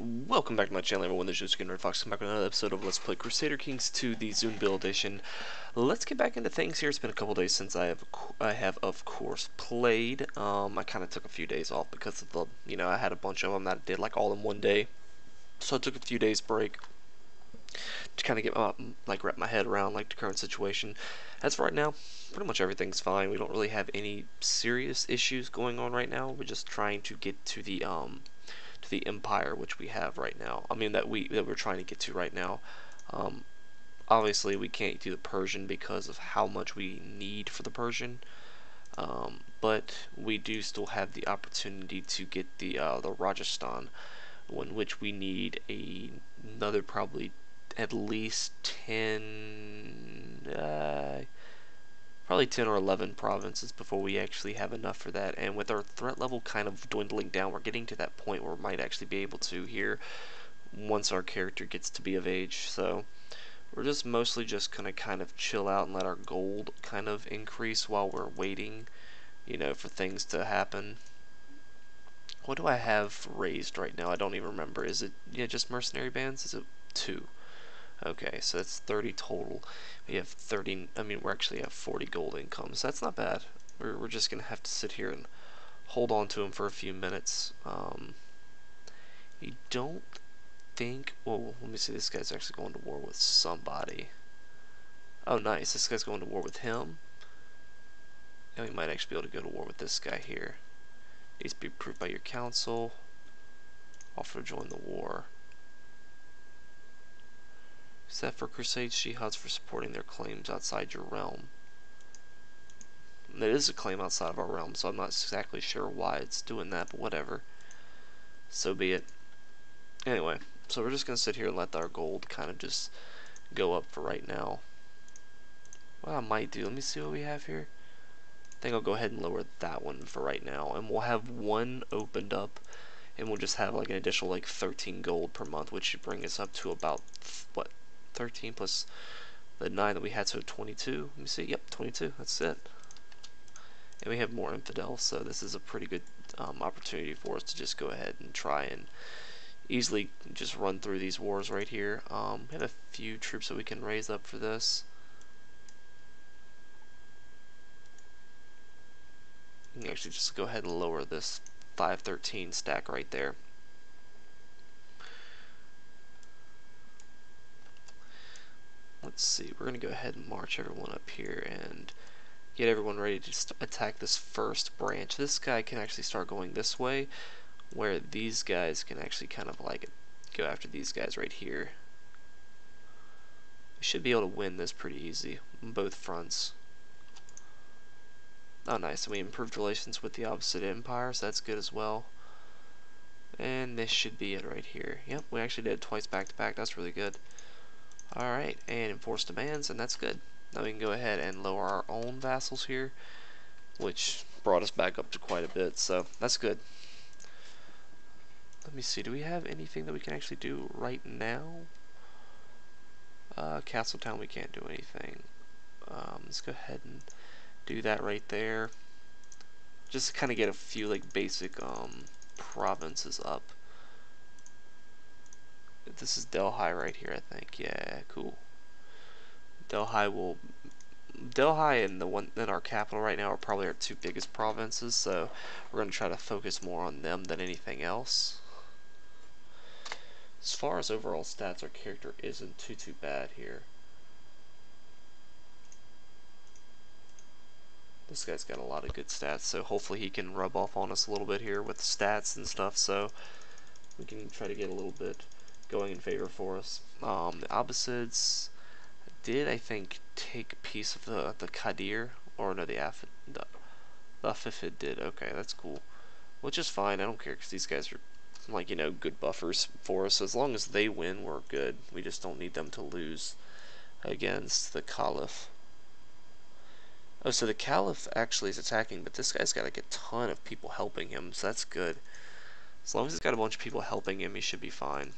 Welcome back to my channel everyone, this is Skin Fox, come back with another episode of Let's Play Crusader Kings 2, the Zunbil Edition. Let's get back into things here, it's been a couple days since I have, I have of course played. Um, I kind of took a few days off because of the, you know, I had a bunch of them that I did like all in one day. So I took a few days break to kind of get my, like wrap my head around like the current situation. As for right now, pretty much everything's fine. We don't really have any serious issues going on right now. We're just trying to get to the, um, to the empire which we have right now. I mean that we that we're trying to get to right now. Um, obviously, we can't do the Persian because of how much we need for the Persian. Um, but we do still have the opportunity to get the uh, the Rajasthan, in which we need a, another probably at least ten. Uh, probably 10 or 11 provinces before we actually have enough for that. And with our threat level kind of dwindling down, we're getting to that point where we might actually be able to here once our character gets to be of age. So we're just mostly just going to kind of chill out and let our gold kind of increase while we're waiting, you know, for things to happen. What do I have raised right now? I don't even remember. Is it, yeah, just mercenary bands? Is it two? Okay, so that's 30 total. We have 30, I mean, we actually have 40 gold income, so that's not bad. We're, we're just going to have to sit here and hold on to him for a few minutes. Um, you don't think, well, let me see, this guy's actually going to war with somebody. Oh, nice, this guy's going to war with him. And we might actually be able to go to war with this guy here. Needs to be approved by your council. Offer to join the war. Set for Crusade Jihads for supporting their claims outside your realm. It is a claim outside of our realm, so I'm not exactly sure why it's doing that, but whatever. So be it. Anyway, so we're just going to sit here and let our gold kind of just go up for right now. What I might do, let me see what we have here. I think I'll go ahead and lower that one for right now, and we'll have one opened up and we'll just have like an additional like 13 gold per month which should bring us up to about what 13 plus the 9 that we had, so 22. Let me see. Yep, 22. That's it. And we have more infidels, so this is a pretty good um, opportunity for us to just go ahead and try and easily just run through these wars right here. Um, we have a few troops that we can raise up for this. You can actually just go ahead and lower this 513 stack right there. Let's see, we're going to go ahead and march everyone up here and get everyone ready to attack this first branch. This guy can actually start going this way, where these guys can actually kind of like go after these guys right here. We should be able to win this pretty easy on both fronts. Oh nice, we improved relations with the Abbasid empire, so that's good as well. And this should be it right here. Yep, we actually did it twice back to back, that's really good. Alright, and enforce demands, and that's good. Now we can go ahead and lower our own vassals here, which brought us back up to quite a bit, so that's good. Let me see, do we have anything that we can actually do right now? Uh, Castletown, we can't do anything. Um, let's go ahead and do that right there. Just to kind of get a few like basic um, provinces up. This is Delhi right here, I think. Yeah, cool. Delhi will Delhi and the one in our capital right now are probably our two biggest provinces, so we're going to try to focus more on them than anything else. As far as overall stats, our character isn't too too bad here. This guy's got a lot of good stats, so hopefully he can rub off on us a little bit here with stats and stuff, so we can try to get a little bit going in favor for us. Um, the Abbasids did, I think, take a piece of the the Kadir, or no, the Afid, the, the Afifid did. Okay, that's cool. Which is fine. I don't care because these guys are like you know good buffers for us. As long as they win, we're good. We just don't need them to lose against the Caliph. Oh, so the Caliph actually is attacking, but this guy's got like a ton of people helping him, so that's good. As long as he's got a bunch of people helping him, he should be fine.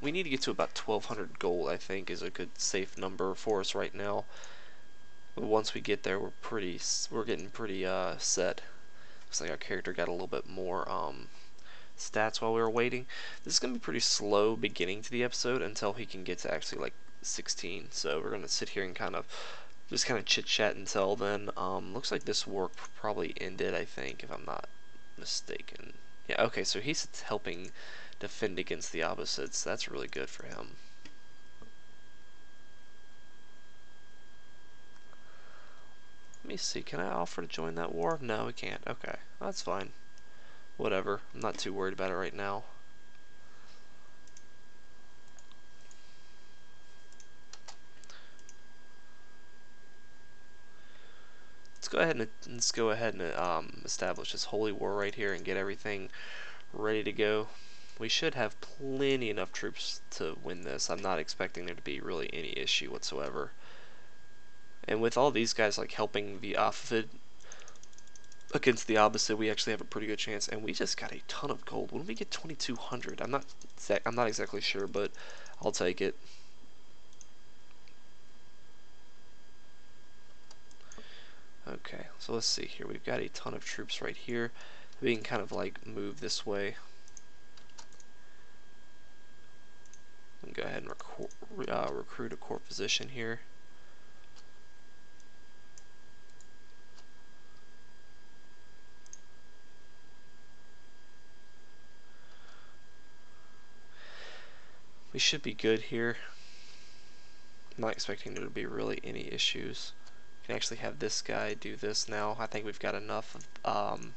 We need to get to about 1200 gold, I think, is a good safe number for us right now. But once we get there, we're pretty, we're getting pretty uh, set. Looks like our character got a little bit more um, stats while we were waiting. This is going to be pretty slow beginning to the episode until he can get to actually like 16. So we're going to sit here and kind of just kind of chit chat until then. Um, looks like this war probably ended, I think, if I'm not mistaken. Yeah, okay, so he's helping defend against the Abbasids. That's really good for him. Let me see, can I offer to join that war? No, we can't. Okay, that's fine. Whatever, I'm not too worried about it right now. let's go ahead and let's go ahead and um, establish this holy war right here and get everything ready to go. We should have plenty enough troops to win this. I'm not expecting there to be really any issue whatsoever. And with all these guys like helping the Alphabet against the Abbasid, we actually have a pretty good chance. And we just got a ton of gold. When we get 2,200, I'm not I'm not exactly sure, but I'll take it. Okay, so let's see here. We've got a ton of troops right here. We can kind of like move this way. And go ahead and uh, recruit a core position here. We should be good here. I'm not expecting there to be really any issues We can actually have this guy do this now. I think we've got enough. Um,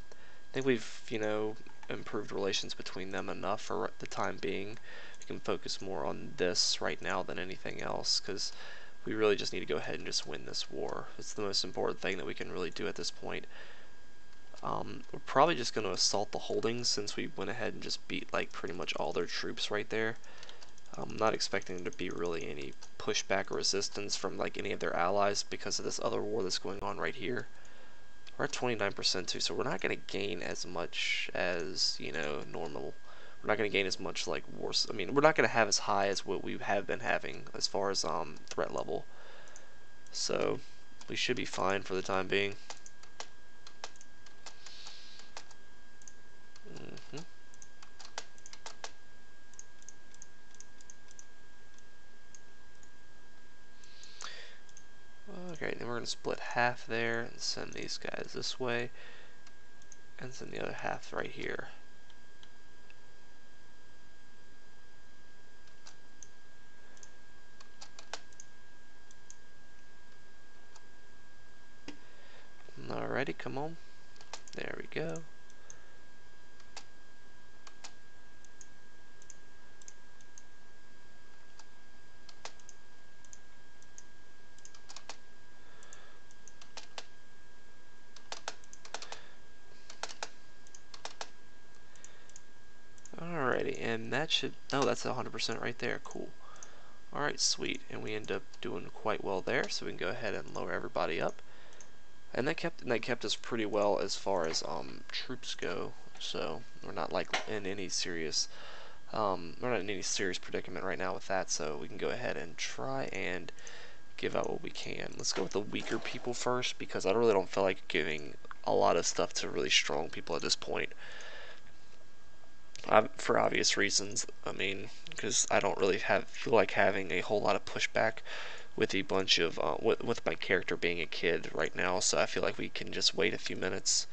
I think we've, you know, improved relations between them enough for the time being. We can focus more on this right now than anything else because we really just need to go ahead and just win this war. It's the most important thing that we can really do at this point. Um, we're probably just going to assault the holdings since we went ahead and just beat like pretty much all their troops right there. I'm not expecting to be really any pushback or resistance from like any of their allies because of this other war that's going on right here. We're at 29% too, so we're not going to gain as much as, you know, normal. We're not going to gain as much like worse. I mean, we're not going to have as high as what we have been having as far as um, threat level. So we should be fine for the time being. Mm -hmm. Okay, then we're going to split half there and send these guys this way and send the other half right here. Alrighty, come on. There we go. and should, no, that's 100% right there, cool. Alright, sweet, and we end up doing quite well there, so we can go ahead and lower everybody up. And that kept, and that kept us pretty well as far as um, troops go, so we're not like in any serious, um, we're not in any serious predicament right now with that, so we can go ahead and try and give out what we can. Let's go with the weaker people first, because I really don't feel like giving a lot of stuff to really strong people at this point for obvious reasons. I mean, because I don't really have feel like having a whole lot of pushback with a bunch of uh, with, with my character being a kid right now. So I feel like we can just wait a few minutes.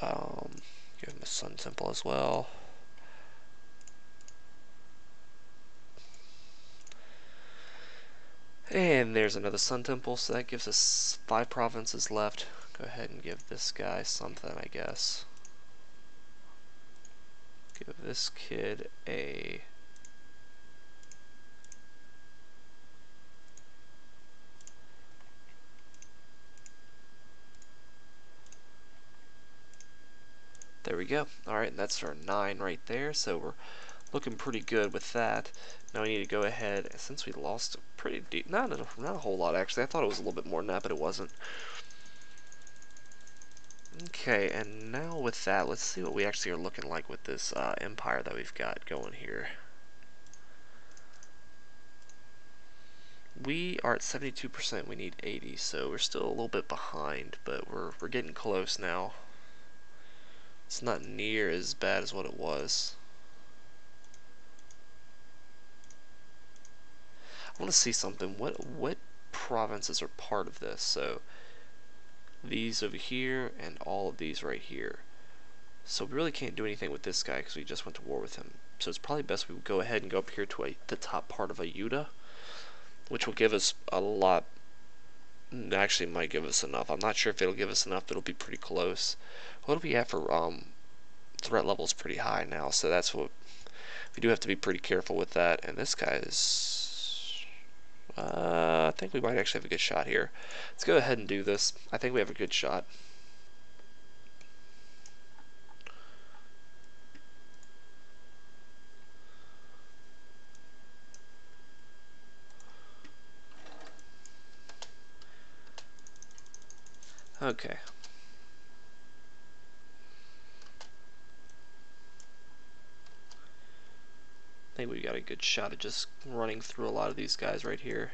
Um, give him a sun temple as well. And there's another sun temple, so that gives us five provinces left. Go ahead and give this guy something, I guess give this kid a There we go. Alright, and that's our 9 right there, so we're looking pretty good with that. Now we need to go ahead, since we lost pretty deep, not a, not a whole lot actually, I thought it was a little bit more than that, but it wasn't. Okay, and now with that, let's see what we actually are looking like with this uh, empire that we've got going here. We are at 72%, we need 80, so we're still a little bit behind, but we're, we're getting close now. It's not near as bad as what it was. I want to see something. What what provinces are part of this? So these over here and all of these right here. So we really can't do anything with this guy because we just went to war with him. So it's probably best we go ahead and go up here to a, the top part of Ayuda, which will give us a lot. Actually, might give us enough. I'm not sure if it'll give us enough, it'll be pretty close. What do we have for um, threat level is pretty high now, so that's what we do have to be pretty careful with that. And this guy is, uh, I think we might actually have a good shot here. Let's go ahead and do this. I think we have a good shot. Okay. I think we got a good shot at just running through a lot of these guys right here.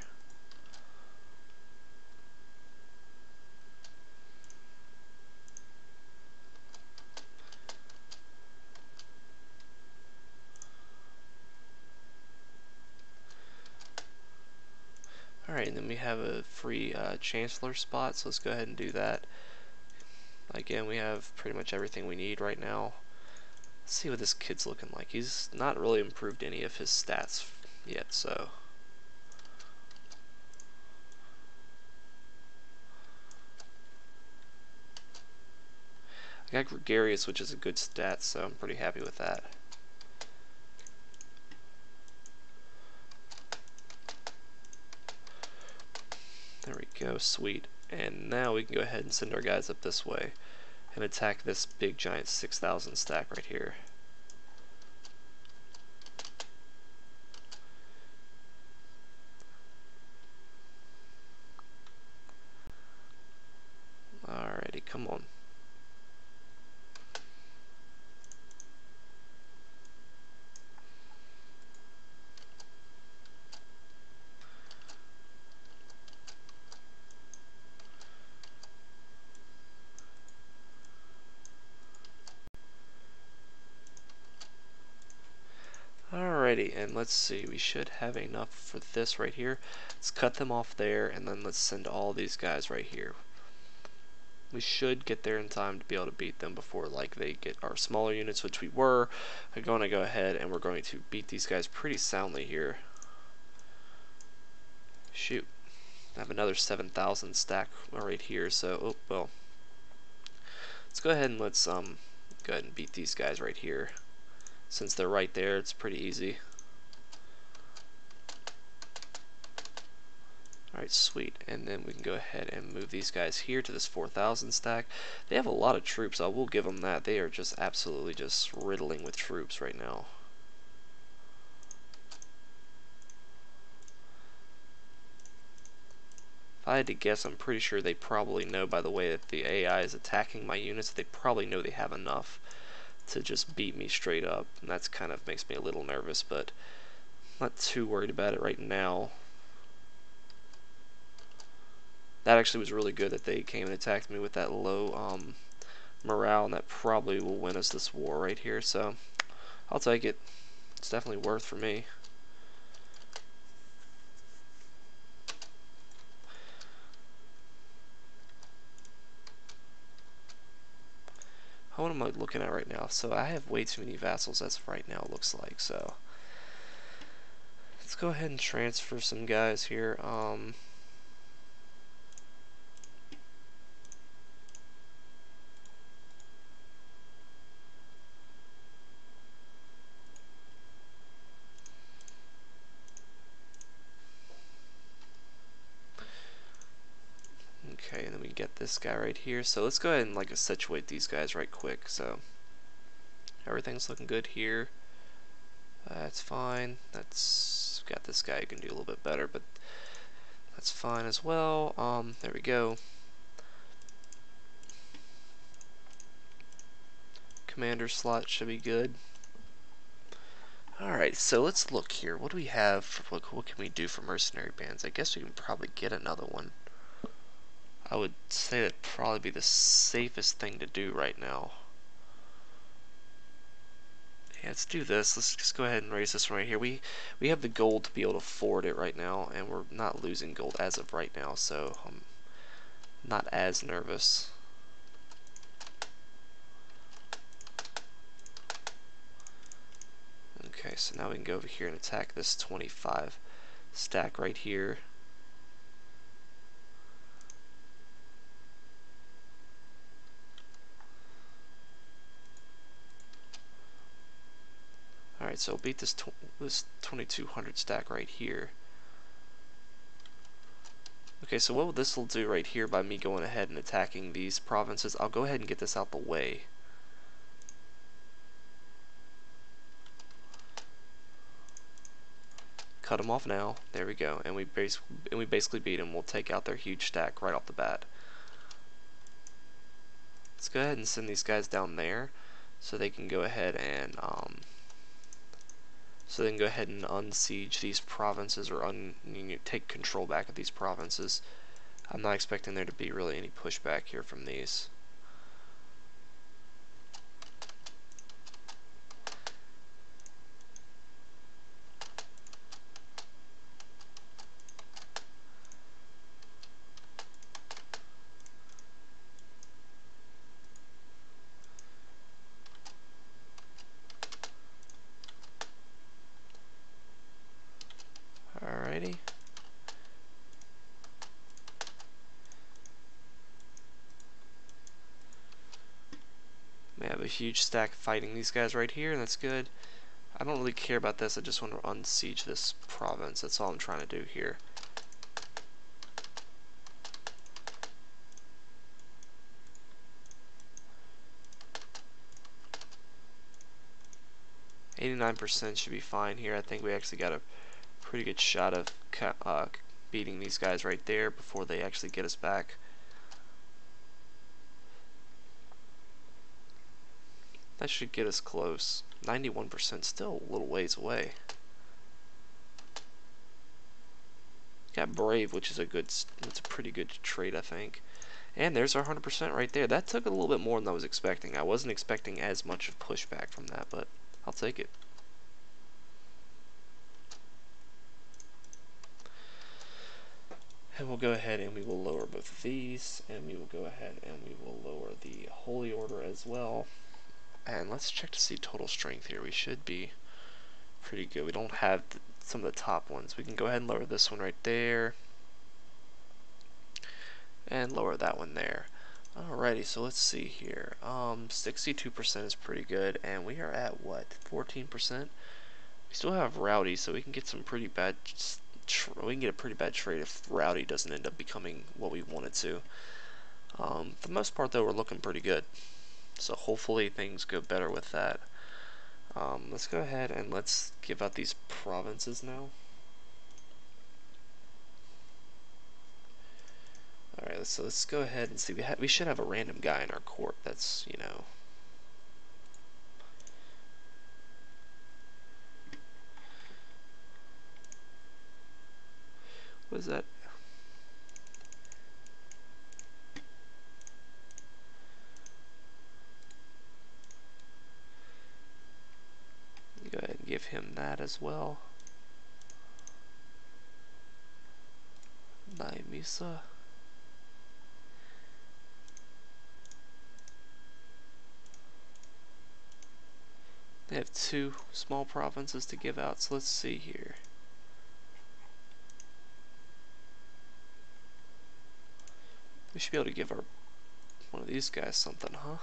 Alright, and then we have a free uh, Chancellor spot, so let's go ahead and do that. Again, we have pretty much everything we need right now. Let's see what this kid's looking like. He's not really improved any of his stats yet, so... I got Gregarious, which is a good stat, so I'm pretty happy with that. There we go, sweet. And now we can go ahead and send our guys up this way and attack this big giant 6,000 stack right here. Alrighty, come on. Alrighty, and let's see, we should have enough for this right here. Let's cut them off there, and then let's send all these guys right here. We should get there in time to be able to beat them before like they get our smaller units, which we were. I'm going to go ahead and we're going to beat these guys pretty soundly here. Shoot. I have another 7,000 stack right here, so, oh, well. Let's go ahead and let's um go ahead and beat these guys right here. Since they're right there, it's pretty easy. Alright, sweet. And then we can go ahead and move these guys here to this 4,000 stack. They have a lot of troops, I will give them that. They are just absolutely just riddling with troops right now. If I had to guess, I'm pretty sure they probably know by the way that the AI is attacking my units, they probably know they have enough to just beat me straight up. And that's kind of makes me a little nervous, but I'm not too worried about it right now. That actually was really good that they came and attacked me with that low um, morale, and that probably will win us this war right here. So I'll take it. It's definitely worth for me. what am I looking at right now? So I have way too many vassals as right now it looks like. So let's go ahead and transfer some guys here. Um, Okay, and then we get this guy right here. So let's go ahead and like situate these guys right quick. So everything's looking good here. That's fine. That's got this guy who can do a little bit better, but that's fine as well. Um, there we go. Commander slot should be good. Alright, so let's look here. What do we have? What, what can we do for mercenary bands? I guess we can probably get another one. I would say that'd probably be the safest thing to do right now. Yeah, let's do this. Let's just go ahead and raise this right here. We we have the gold to be able to afford it right now, and we're not losing gold as of right now, so I'm not as nervous. Okay, so now we can go over here and attack this 25 stack right here. Alright, so beat this, tw this 2200 stack right here. Okay, so what this will do right here by me going ahead and attacking these provinces, I'll go ahead and get this out the way. Cut them off now. There we go. And we, base and we basically beat them. We'll take out their huge stack right off the bat. Let's go ahead and send these guys down there so they can go ahead and um, so they can go ahead and unsiege these provinces or un, you know, take control back of these provinces. I'm not expecting there to be really any pushback here from these. Alrighty. We have a huge stack fighting these guys right here, and that's good. I don't really care about this, I just want to unsiege this province. That's all I'm trying to do here. Eighty-nine percent should be fine here. I think we actually got a pretty good shot of uh, beating these guys right there before they actually get us back. That should get us close. 91% still a little ways away. Got Brave, which is a good, it's a pretty good trade, I think. And there's our 100% right there. That took a little bit more than I was expecting. I wasn't expecting as much of pushback from that, but I'll take it. And we'll go ahead and we will lower both of these, and we will go ahead and we will lower the Holy Order as well. And let's check to see total strength here. We should be pretty good. We don't have some of the top ones. We can go ahead and lower this one right there. And lower that one there. Alrighty, so let's see here. Um, 62% is pretty good, and we are at what? 14%? We still have Rowdy, so we can get some pretty bad we can get a pretty bad trade if Rowdy doesn't end up becoming what we wanted to. Um, for the most part, though, we're looking pretty good. So hopefully things go better with that. Um, let's go ahead and let's give out these provinces now. Alright, so let's go ahead and see. We, we should have a random guy in our court that's, you know, What is that? Give him that as well. Naimisa. They have two small provinces to give out, so let's see here. We should be able to give our one of these guys something, huh?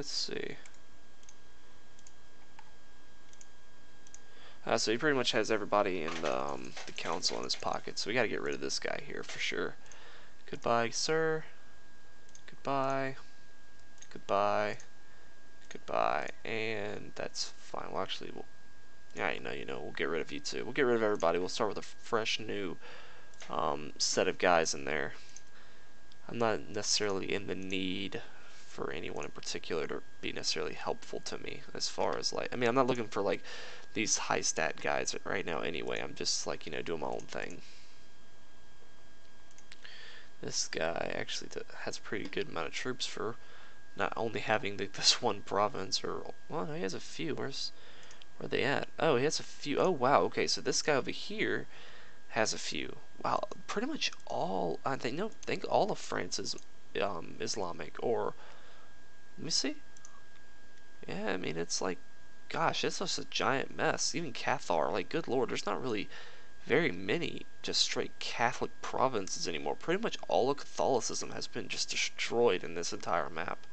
Let's see. Uh, so he pretty much has everybody in the, um, the council in his pocket, so we gotta get rid of this guy here for sure. Goodbye, sir. Goodbye. Goodbye. Goodbye. And that's fine. Well, actually, we'll Yeah, you know, you know, we'll get rid of you too. We'll get rid of everybody. We'll start with a fresh new um, set of guys in there. I'm not necessarily in the need for anyone in particular to be necessarily helpful to me as far as like I mean I'm not looking for like these high stat guys right now anyway. I'm just like you know doing my own thing. This guy actually has a pretty good amount of troops for not only having the, this one province or well no, he has a few. Where's where are they at? Oh he has a few. Oh wow. Okay so this guy over here has a few. Wow. Pretty much all I think no I think all of France is um, Islamic or let me see. Yeah, I mean, it's like, gosh, it's just a giant mess. Even Cathar, like, good lord, there's not really very many just straight Catholic provinces anymore. Pretty much all of Catholicism has been just destroyed in this entire map.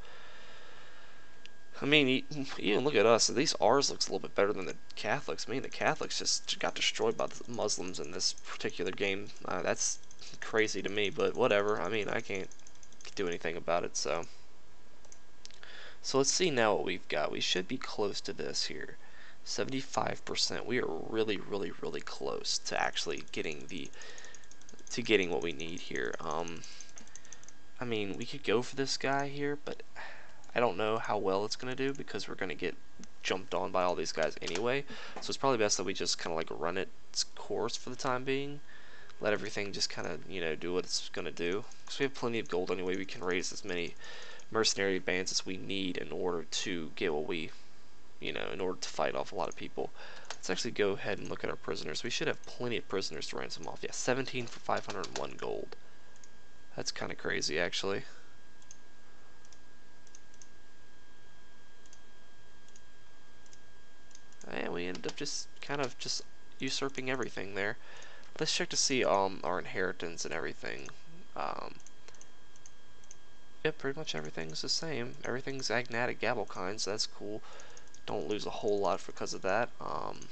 I mean, even look at us. At least ours looks a little bit better than the Catholics. I mean, the Catholics just got destroyed by the Muslims in this particular game. Uh, that's crazy to me, but whatever. I mean, I can't do anything about it, so. So let's see now what we've got. We should be close to this here. 75%. We are really, really, really close to actually getting the to getting what we need here. Um, I mean, we could go for this guy here, but I don't know how well it's going to do because we're going to get jumped on by all these guys anyway. So it's probably best that we just kind of like run its course for the time being. Let everything just kind of, you know, do what it's going to do. Because we have plenty of gold anyway. We can raise as many mercenary bands as we need in order to get what we, you know, in order to fight off a lot of people. Let's actually go ahead and look at our prisoners. We should have plenty of prisoners to ransom off. Yeah, 17 for 501 gold. That's kind of crazy, actually. And we ended up just kind of just usurping everything there. Let's check to see um our inheritance and everything. Um, yeah, pretty much everything's the same. Everything's Agnatic Gavelkind, so that's cool. Don't lose a whole lot because of that. Um,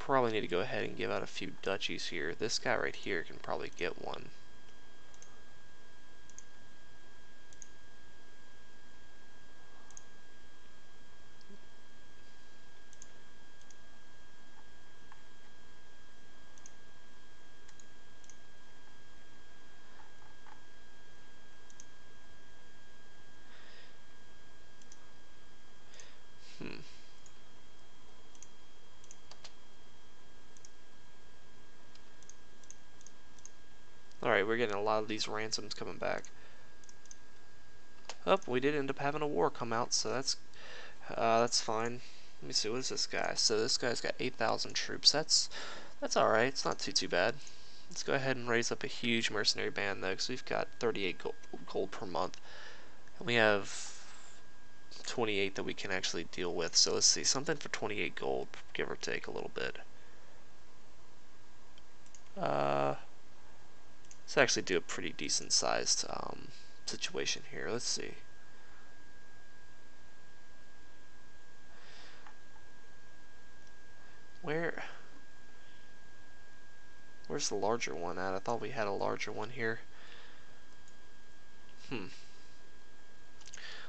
probably need to go ahead and give out a few duchies here. This guy right here can probably get one. Alright, we're getting a lot of these ransoms coming back. Oh, we did end up having a war come out, so that's uh, that's fine. Let me see, what is this guy? So this guy's got 8,000 troops. That's that's alright. It's not too, too bad. Let's go ahead and raise up a huge mercenary band, though, because we've got 38 gold, gold per month. And we have 28 that we can actually deal with. So let's see, something for 28 gold, give or take a little bit. Uh... Let's actually do a pretty decent sized um, situation here. Let's see. Where Where's the larger one at? I thought we had a larger one here. Hmm.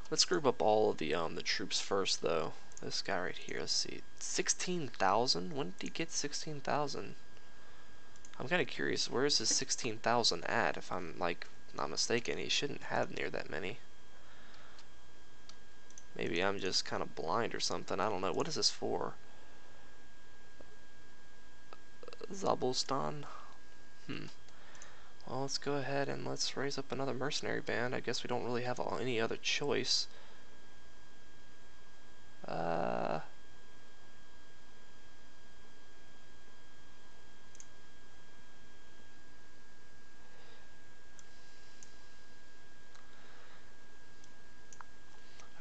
Let's group up all of the um the troops first though. This guy right here, let's see. 16,000? When did he get 16,000? I'm kind of curious, where is his 16,000 at? If I'm, like, not mistaken, he shouldn't have near that many. Maybe I'm just kind of blind or something. I don't know. What is this for? Zabulstan? Hmm. Well, let's go ahead and let's raise up another mercenary band. I guess we don't really have any other choice. Uh...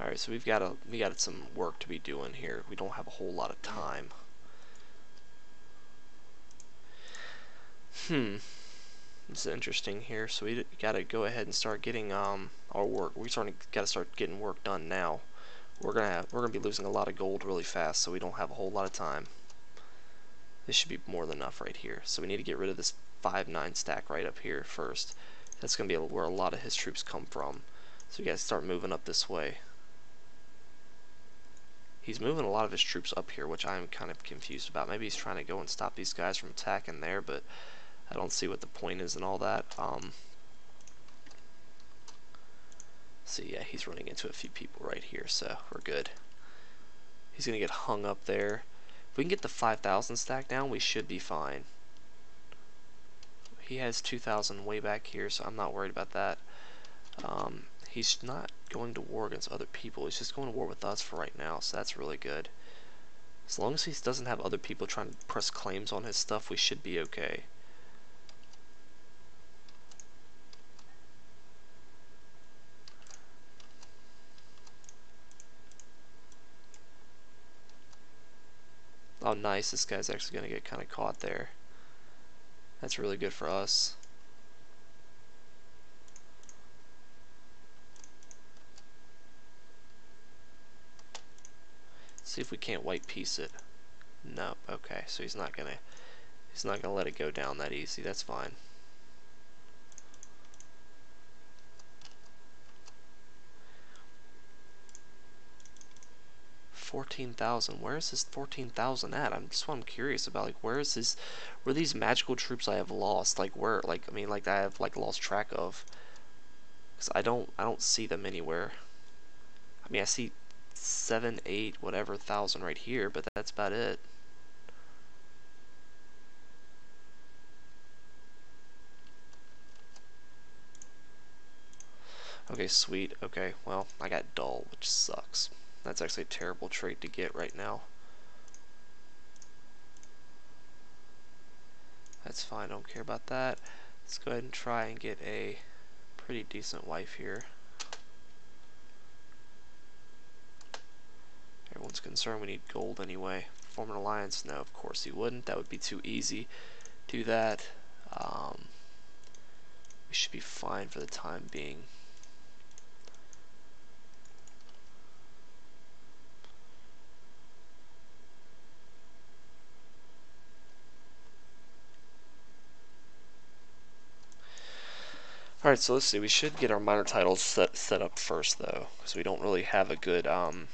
Alright, so we've got a we got some work to be doing here. We don't have a whole lot of time. Hmm. This is interesting here. So we got to go ahead and start getting um our work. We starting got to start getting work done now. We're gonna have, we're gonna be losing a lot of gold really fast, so we don't have a whole lot of time. This should be more than enough right here. So we need to get rid of this five nine stack right up here first. That's gonna be where a lot of his troops come from. So got to start moving up this way. He's moving a lot of his troops up here, which I'm kind of confused about. Maybe he's trying to go and stop these guys from attacking there, but I don't see what the point is and all that. Um, yeah, he's running into a few people right here, so we're good. He's going to get hung up there. If we can get the 5,000 stack down, we should be fine. He has 2,000 way back here, so I'm not worried about that. Um, he's not going to war against other people. He's just going to war with us for right now, so that's really good. As long as he doesn't have other people trying to press claims on his stuff, we should be okay. Oh nice, this guy's actually going to get kind of caught there. That's really good for us. See if we can't white peace it. Nope, okay, so he's not gonna he's not gonna let it go down that easy, that's fine. Fourteen thousand. Where is this fourteen thousand at? I'm just what I'm curious about. Like, where is this? Where these magical troops I have lost? Like, where? Like, I mean, like I have like lost track of. Cause I don't, I don't see them anywhere. I mean, I see seven, eight, whatever thousand right here, but that's about it. Okay, sweet. Okay, well, I got dull, which sucks. That's actually a terrible trait to get right now. That's fine, don't care about that. Let's go ahead and try and get a pretty decent wife here. Everyone's concerned we need gold anyway. Form an alliance? No, of course he wouldn't. That would be too easy. Do that. Um, we should be fine for the time being. Alright, so let's see. We should get our minor titles set, set up first, though, because we don't really have a good um,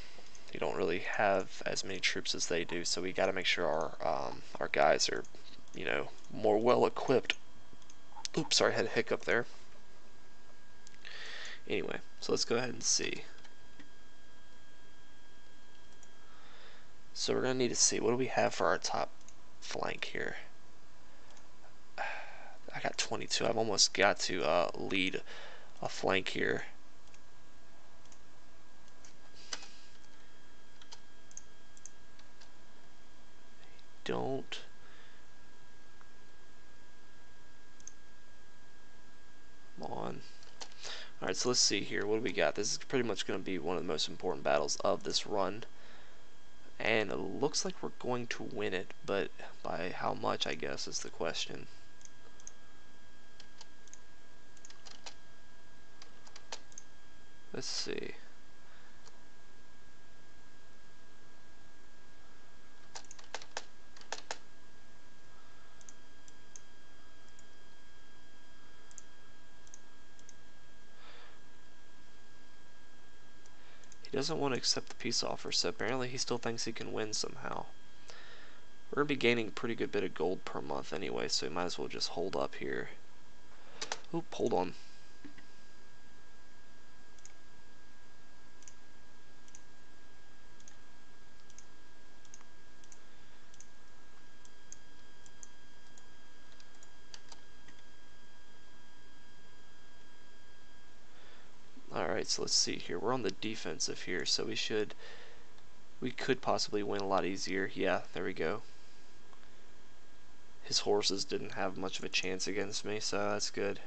you don't really have as many troops as they do, so we got to make sure our um, our guys are, you know, more well equipped. Oops, sorry, I had a hiccup there. Anyway, so let's go ahead and see. So we're going to need to see, what do we have for our top flank here? I got 22. I've almost got to uh, lead a flank here. Don't Come on. Alright, so let's see here. What do we got? This is pretty much going to be one of the most important battles of this run. And it looks like we're going to win it, but by how much, I guess, is the question. Let's see. Doesn't want to accept the peace offer, so apparently he still thinks he can win somehow. We're going to be gaining a pretty good bit of gold per month anyway, so we might as well just hold up here. Oop, hold on. So let's see here. We're on the defensive here, so we should... We could possibly win a lot easier. Yeah, there we go. His horses didn't have much of a chance against me, so that's good.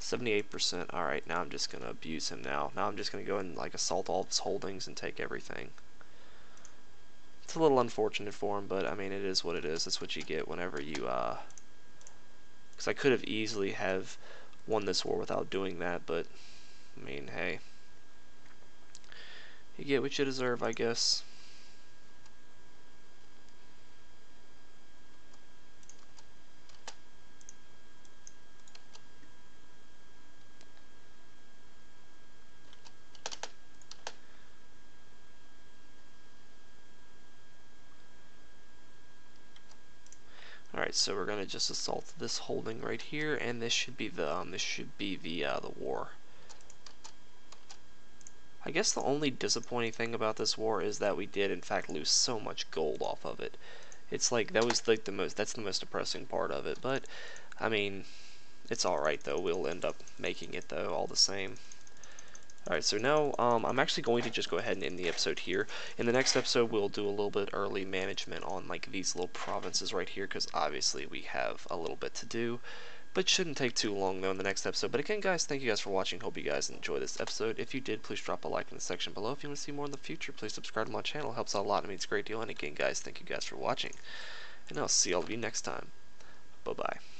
78%. Alright, now I'm just going to abuse him now. Now I'm just going to go and like assault all of his holdings and take everything. It's a little unfortunate for him, but I mean, it is what it is. That's what you get whenever you, uh... Because I could have easily have won this war without doing that, but I mean, hey. You get what you deserve, I guess. Alright, so we're gonna just assault this holding right here, and this should be the um, this should be the uh, the war. I guess the only disappointing thing about this war is that we did in fact lose so much gold off of it. It's like that was like the most that's the most depressing part of it, but I mean it's alright though. We'll end up making it though all the same. Alright, so now um, I'm actually going to just go ahead and end the episode here. In the next episode, we'll do a little bit early management on like these little provinces right here, because obviously we have a little bit to do. But shouldn't take too long though in the next episode. But again, guys, thank you guys for watching. Hope you guys enjoyed this episode. If you did, please drop a like in the section below. If you want to see more in the future, please subscribe to my channel. It helps out a lot. It means a great deal. And again, guys, thank you guys for watching. And I'll see all of you next time. Bye-bye.